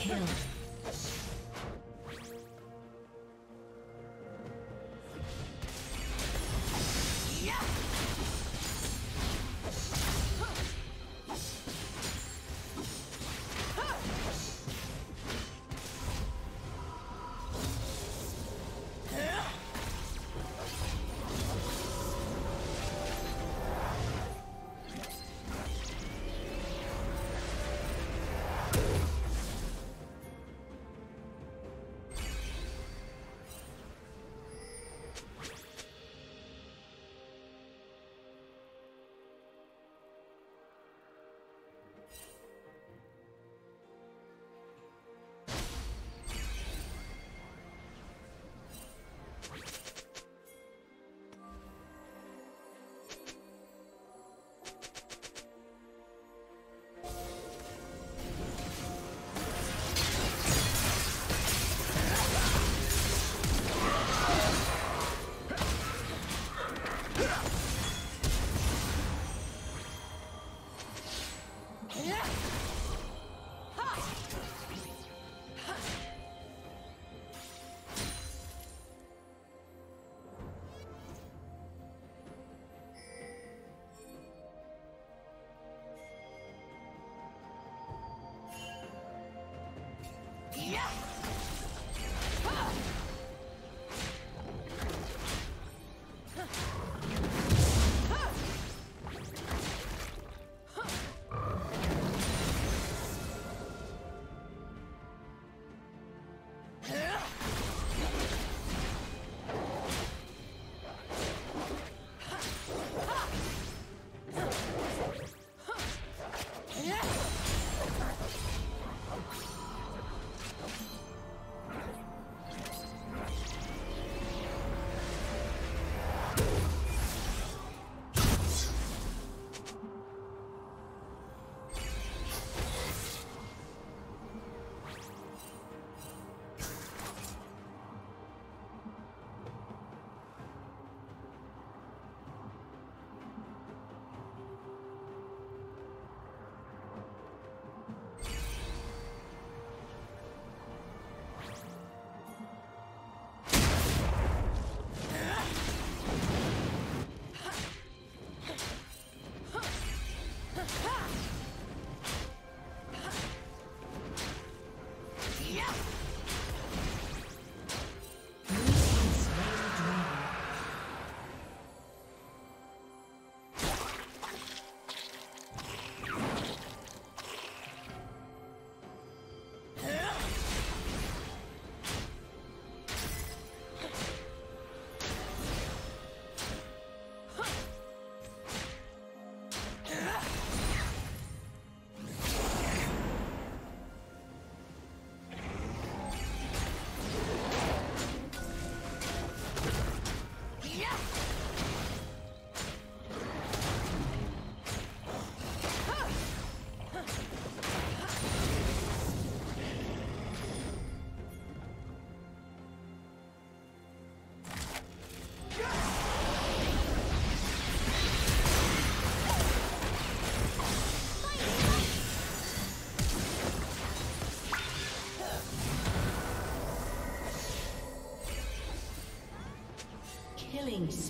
Kill. Killing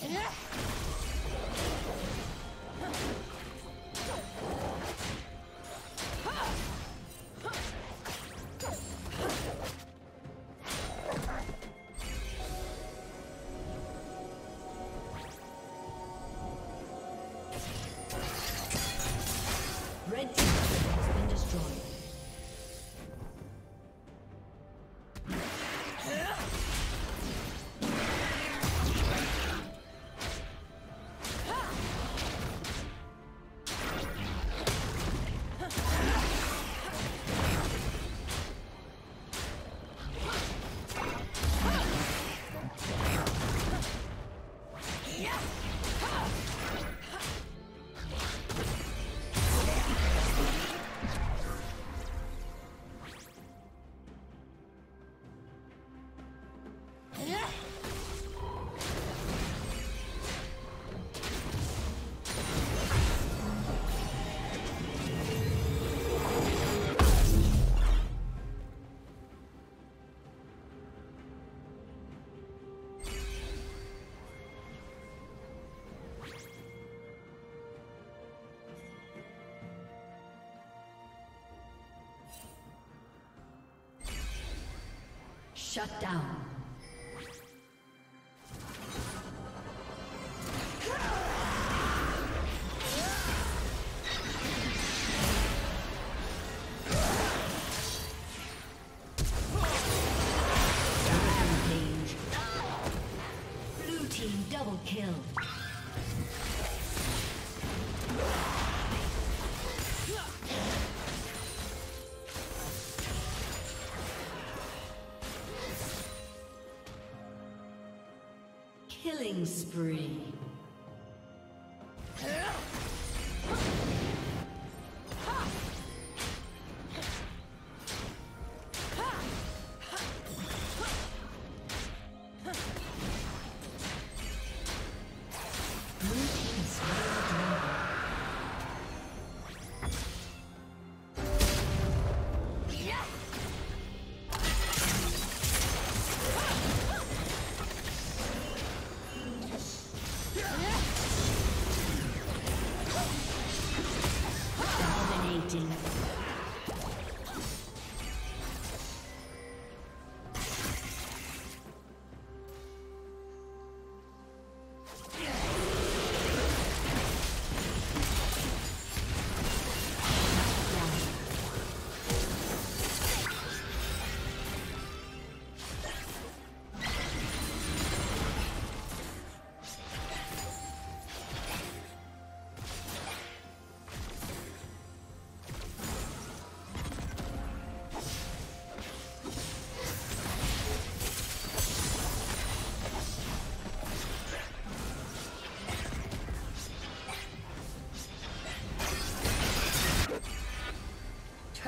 Red Shut down. Killing spree.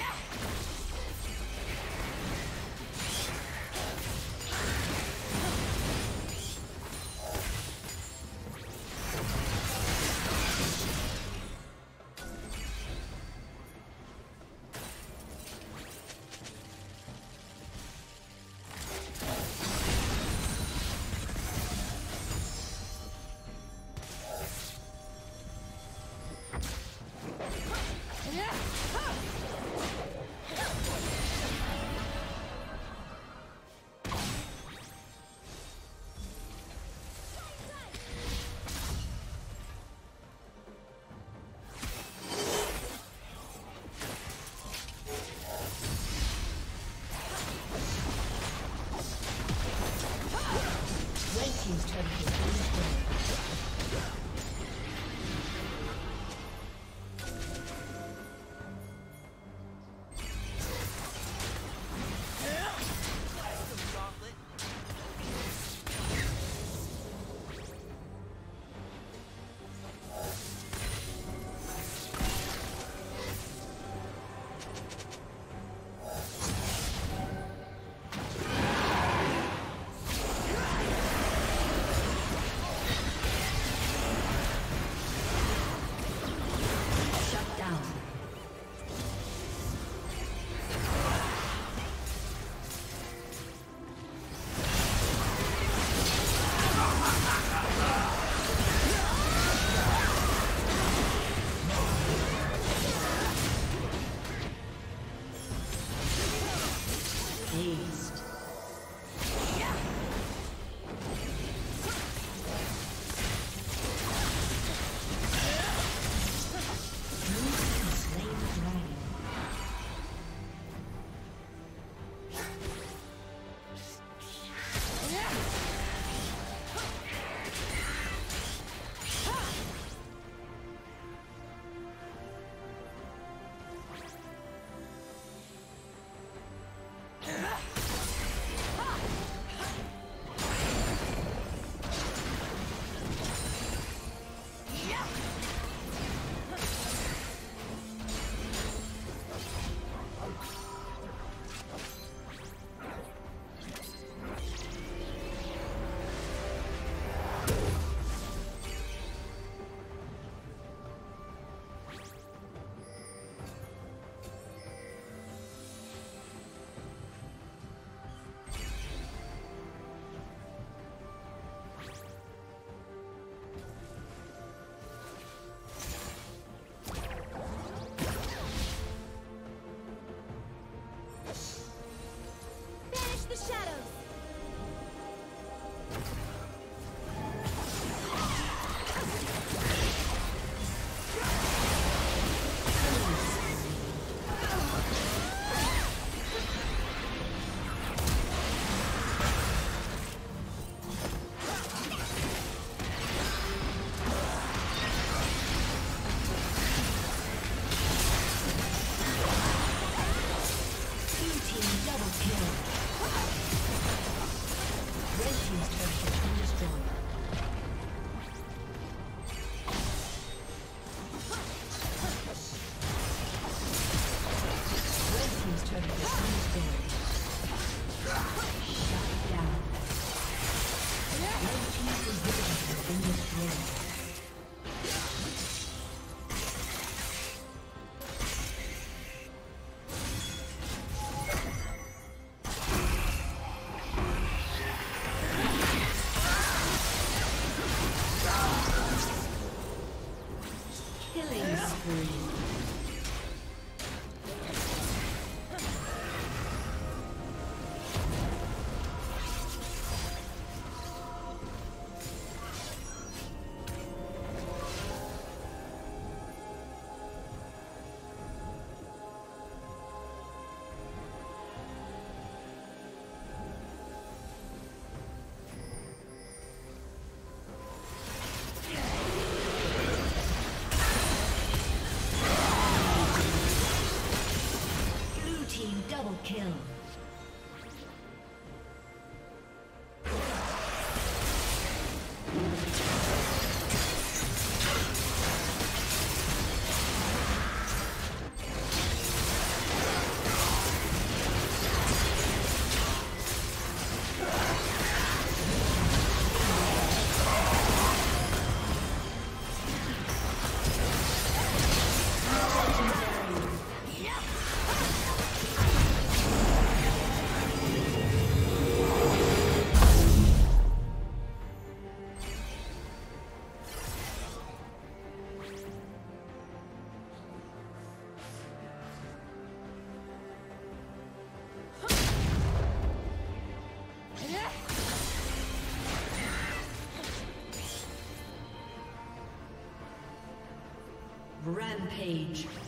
Yeah! team's turret Rampage.